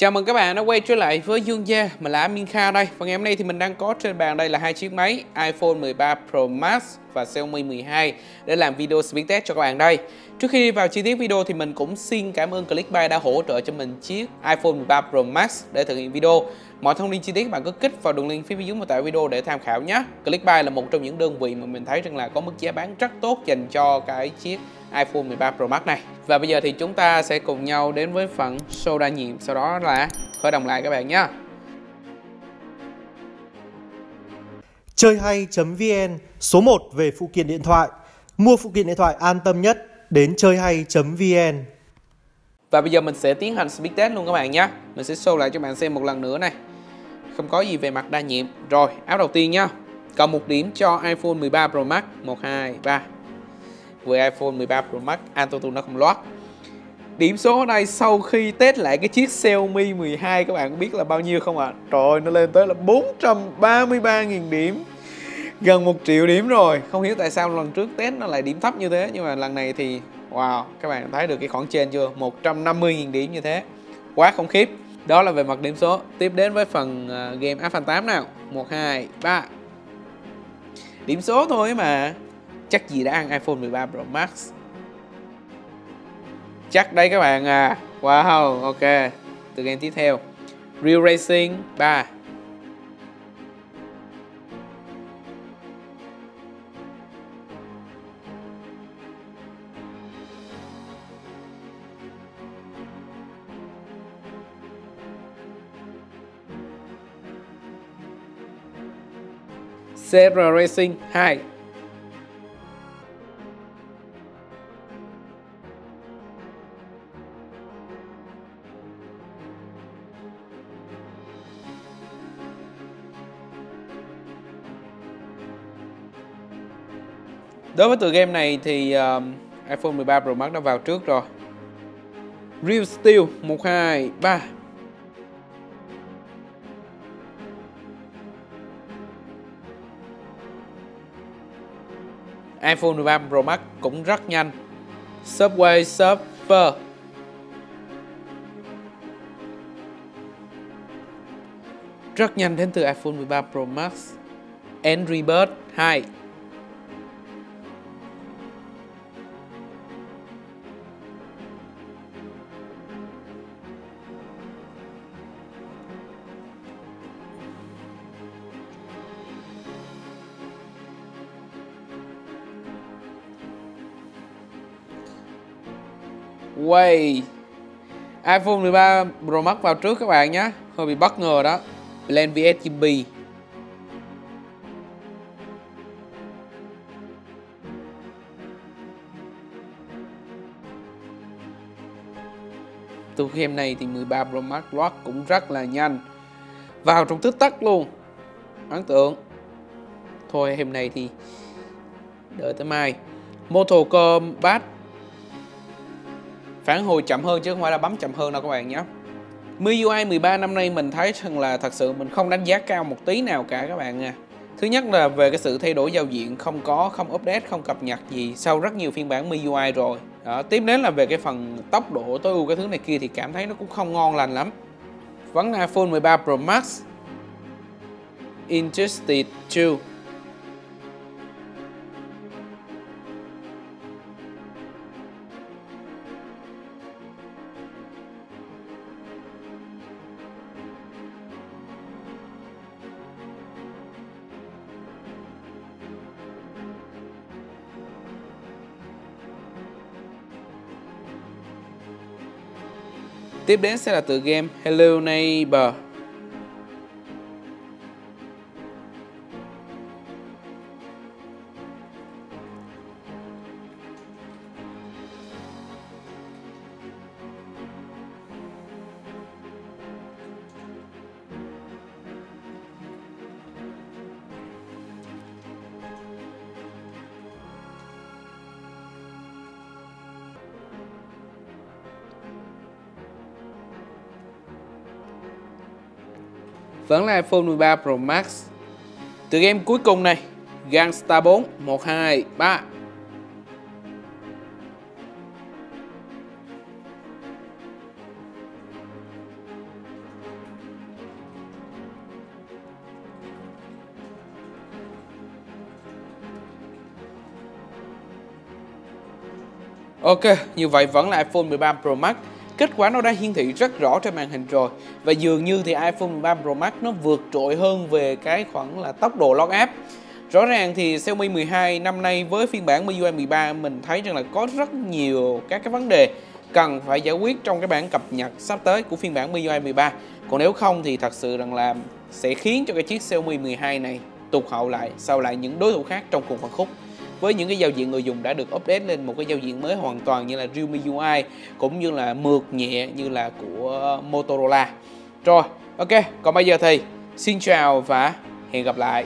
Chào mừng các bạn đã quay trở lại với Dương Gia, mình là Amin Kha đây. Và ngày hôm nay thì mình đang có trên bàn đây là hai chiếc máy iPhone 13 Pro Max và Xiaomi 12 để làm video speed test cho các bạn đây. Trước khi đi vào chi tiết video thì mình cũng xin cảm ơn Clickbuy đã hỗ trợ cho mình chiếc iPhone 13 Pro Max để thực hiện video. Mọi thông tin chi tiết bạn cứ kích vào đường link phía bên dưới mô tả video để tham khảo nhé. Clickbuy là một trong những đơn vị mà mình thấy rằng là có mức giá bán rất tốt dành cho cái chiếc iPhone 13 Pro Max này. Và bây giờ thì chúng ta sẽ cùng nhau đến với phần show đa nhiệm. Sau đó là khởi động lại các bạn nhé. Chơi hay.vn Số 1 về phụ kiện điện thoại. Mua phụ kiện điện thoại an tâm nhất, đến chơi hay.vn và bây giờ mình sẽ tiến hành speed test luôn các bạn nhé. Mình sẽ show lại cho bạn xem một lần nữa này. Không có gì về mặt đa nhiệm. Rồi, áo đầu tiên nhá. Cộng một điểm cho iPhone 13 Pro Max. 1, 2, 3 với iPhone 13 Pro Max à, AutoTune nó không loát. Điểm số ở đây sau khi test lại cái chiếc Xiaomi 12 các bạn biết là bao nhiêu không ạ? À? Trời ơi, nó lên tới là 433.000 điểm. Gần 1 triệu điểm rồi. Không hiểu tại sao lần trước test nó lại điểm thấp như thế Nhưng mà lần này thì Wow, các bạn thấy được cái khoảng trên chưa? 150.000 điểm như thế. Quá khủng khiếp. Đó là về mặt điểm số. Tiếp đến với phần uh, game Alpha 8 nào? 1, 2, 3 Điểm số thôi mà. Chắc gì đã ăn iPhone 13 Pro Max? Chắc đây các bạn à. Wow ok. Từ game tiếp theo. Real Racing 3 CR Racing 2 Đối với tựa game này thì um, iPhone 13 Pro Max đã vào trước rồi. Real Steel 1 2 3 iPhone 13 Pro Max cũng rất nhanh. Subway Surfer rất nhanh đến từ iPhone 13 Pro Max. Angry Bird 2 Way iPhone 13 Pro Max vào trước các bạn nhé. Hơi bị bất ngờ đó. Blend VSGB Từ game này thì 13 Pro Max loát cũng rất là nhanh. Vào trong tích tắc luôn. Ấn tượng. Thôi game này thì Đợi tới mai. Moto Combat phản hồi chậm hơn chứ không phải là bấm chậm hơn đâu các bạn nhé MIUI 13 năm nay mình thấy rằng là thật sự mình không đánh giá cao một tí nào cả các bạn nha Thứ nhất là về cái sự thay đổi giao diện không có, không update, không cập nhật gì sau rất nhiều phiên bản MIUI rồi. Đó, tiếp đến là về cái phần tốc độ tối ưu cái thứ này kia thì cảm thấy nó cũng không ngon lành lắm. Vẫn iPhone 13 Pro Max Interested 2 Tiếp đến sẽ là tựa game Hello Neighbor. vẫn là iPhone 13 Pro Max. Tựa game cuối cùng này, Gangsta 4, 1, 2, 3. Ok, như vậy vẫn là iPhone 13 Pro Max Kết quả nó đã hiển thị rất rõ trên màn hình rồi. Và dường như thì iPhone 13 Pro Max nó vượt trội hơn về cái khoảng là tốc độ load app. Rõ ràng thì Xiaomi 12 năm nay với phiên bản MIUI 13 mình thấy rằng là có rất nhiều các cái vấn đề cần phải giải quyết trong cái bản cập nhật sắp tới của phiên bản MIUI 13 Còn nếu không thì thật sự rằng là sẽ khiến cho cái chiếc Xiaomi 12 này tụt hậu lại, sau lại những đối thủ khác trong cùng phân khúc với những cái giao diện người dùng đã được update lên một cái giao diện mới hoàn toàn như là Realme UI cũng như là mượt nhẹ như là của Motorola. Rồi, ok, còn bây giờ thì xin chào và hẹn gặp lại.